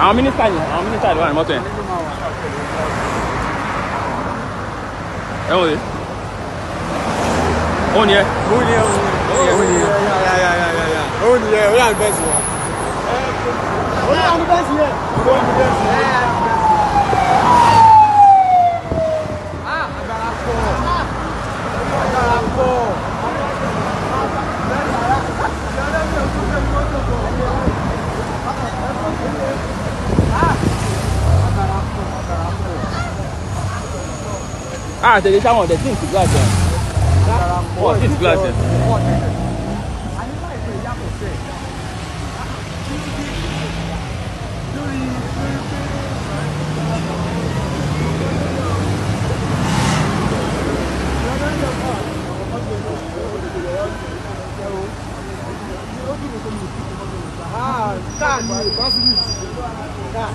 àwọn mínísítà yẹn àwọn mínísítà ló wà ní yẹn. ẹ wọ́n ó ní ẹ. ó ní ẹ ó ní ẹ ó ní ẹ ó ní ẹ ó yà ní bẹ́ẹ̀ wa. ó yà ní bẹ́ẹ̀ yẹn. Ah, they just want the thing to glass. What is glass? Ah, tá, quase isso. Tá.